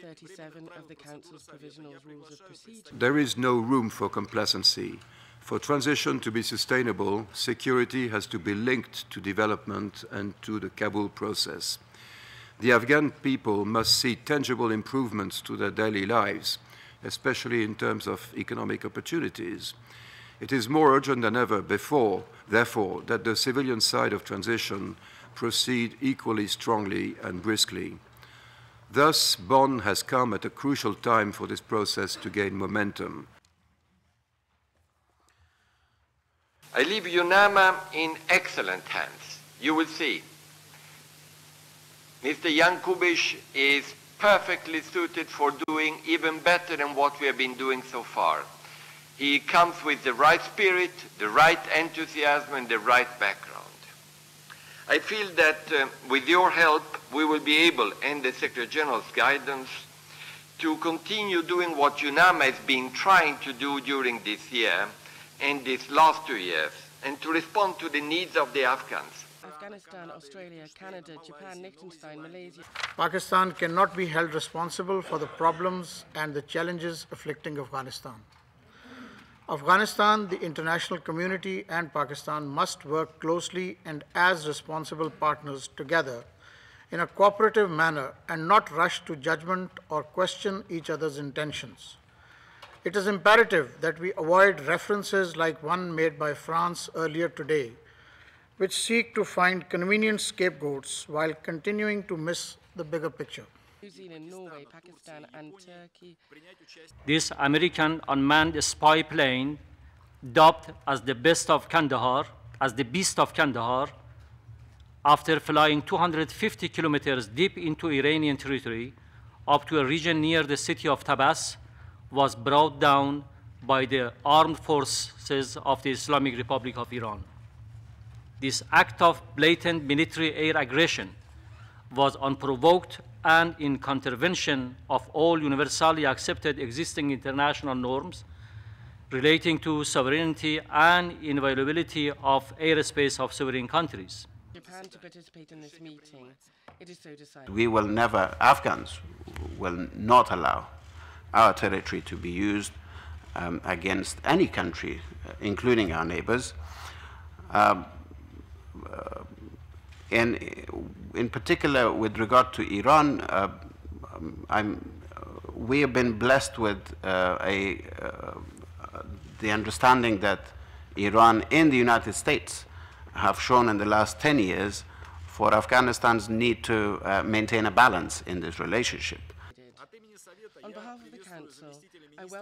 37 of the Council's Provisional Rules of Procedure. There is no room for complacency. For transition to be sustainable, security has to be linked to development and to the Kabul process. The Afghan people must see tangible improvements to their daily lives, especially in terms of economic opportunities. It is more urgent than ever before, therefore, that the civilian side of transition proceed equally strongly and briskly. Thus, Bonn has come at a crucial time for this process to gain momentum. I leave UNAMA in excellent hands. You will see. Mr. Jan Kubiš is perfectly suited for doing even better than what we have been doing so far. He comes with the right spirit, the right enthusiasm, and the right background. I feel that uh, with your help, we will be able, and the Secretary General's guidance, to continue doing what UNAMA has been trying to do during this year and these last two years, and to respond to the needs of the Afghans. Afghanistan, Australia, Canada, Japan, Liechtenstein, Malaysia. Pakistan cannot be held responsible for the problems and the challenges afflicting Afghanistan. Afghanistan, the international community, and Pakistan must work closely and as responsible partners together in a cooperative manner and not rush to judgment or question each other's intentions. It is imperative that we avoid references like one made by France earlier today, which seek to find convenient scapegoats while continuing to miss the bigger picture. New Zealand, Norway, Pakistan, and Turkey. This American unmanned spy plane, dubbed as the best of Kandahar, as the beast of Kandahar, after flying 250 kilometers deep into Iranian territory up to a region near the city of Tabas, was brought down by the armed forces of the Islamic Republic of Iran. This act of blatant military air aggression was unprovoked and in contravention of all universally accepted existing international norms relating to sovereignty and inviolability of airspace of sovereign countries. Japan to participate in this meeting. It is so decided. We will never, Afghans will not allow our territory to be used um, against any country, uh, including our neighbors. Um, uh, and in particular, with regard to Iran, uh, um, we have been blessed with uh, a, uh, the understanding that Iran and the United States have shown in the last 10 years for Afghanistan's need to uh, maintain a balance in this relationship. On behalf of the Council, I welcome